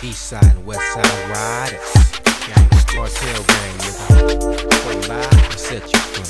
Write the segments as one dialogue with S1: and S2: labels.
S1: East side and west side riders. Cartel gang, nigga. Come by and set you free.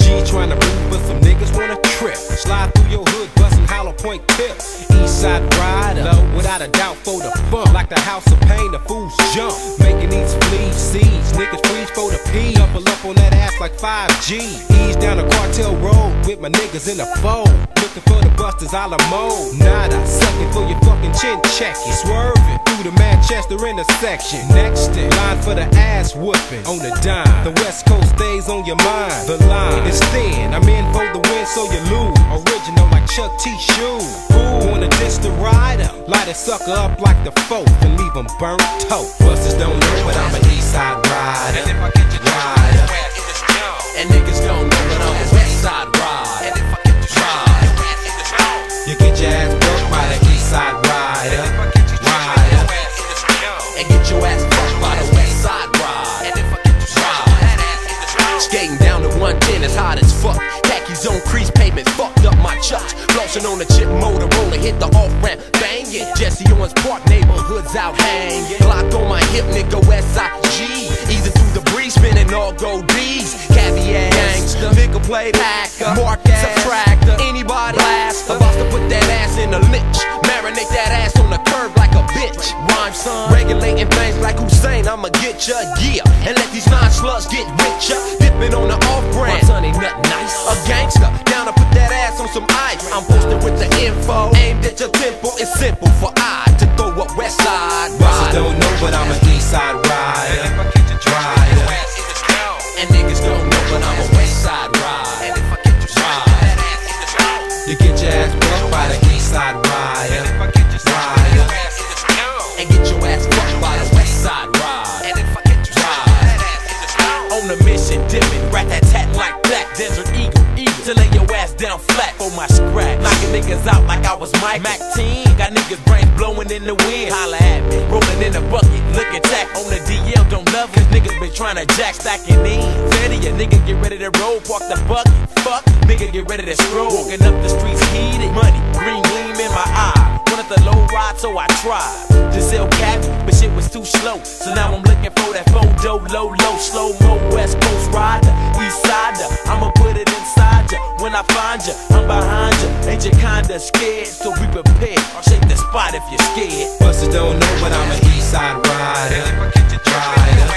S1: G trying to move, but some niggas wanna trip. Slide through your hood, bustin' hollow point tips. East side rider, low, without a doubt for the bump. Like the house of pain, the fools jump. Making these fleas seeds, niggas freeze for the P. Double up on that like 5G. Ease down the cartel road with my niggas in the fold. Looking for the busters a la mode. Nada, sucking for your fucking chin checking. Swerving through the Manchester intersection. Next in line for the ass whooping on the dime. The West Coast stays on your mind. The line is thin. I'm in for the win, so you lose. Original like Chuck T shoes. Ooh, wanna diss the rider? Light a sucker up like the fourth and leave him burnt toast. Busters don't know, but I'm an East Side rider.
S2: And if I get you
S1: Rider.
S2: Your ass in this joint.
S3: And niggas don't know that I'm a west side ride.
S2: And if I get you your ass in this joint.
S1: You get your ass broke by the East Side
S2: And
S1: rider.
S2: I get you your
S1: Rider.
S2: ass in this joint.
S3: And get your ass fucked by the west side ride.
S2: And if I get you your ass in this joint.
S3: Skating down to 110 is hot as fuck. Khakis on crease pavement, fucked up my chucks. Flossing on the chip Motorola, hit the off ramp, banging. Jesse Owens Park neighborhoods out hanging. Glock on my hip, nigga, West Side G. Either through the breeze, spinning all gold D's. Caviar gangster, nickel plate hacker, mark ass, subtractor, anybody blaster. About to put that ass in a lynch, marinate that ass on the curb like a bitch. Rhyme son, regulating things like Hussein, I'ma get ya, yeah. And let these nine slugs get with ya, dipping on the off brand. My son ain't nothing nice, a gangster, down to put that ass on some ice. I'm posted with the info, aimed at your temple. It's simple for I to throw a west side
S1: Busters
S3: ride.
S1: don't know, but I'm an East Side
S3: To lay your ass down flat for my scratch. Knocking niggas out like I was Mike. Mac 10. Got niggas brains blowing in the wind. Holla at me. Rolling in a bucket, looking tack on the DL. Don't love cause niggas been trying to jack stacking in. Fetty, a nigga get ready to roll. Park the bucket. Fuck, nigga get ready to stroll. Walking up the streets heated. Money, green gleam in my eye. Wanted the low ride, so I tried to sell cap, but shit was too slow. So now I'm looking for that photo, low, low, slow mo, West Coast rider, feeling scared, so be prepared. I'll shake the spot if you're scared.
S1: Busters don't know, but I'm a east side rider.
S2: Ride